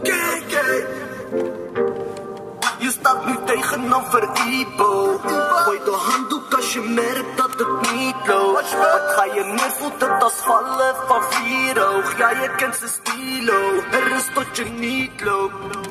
okay. Je staat nu tegenover Ibo. Gooi de handdoek als je merkt dat het niet loopt. Wat ga je nu voelt het als vallen van vier oog. Ja, je kent zijn stilo. Er is tot je niet loopt.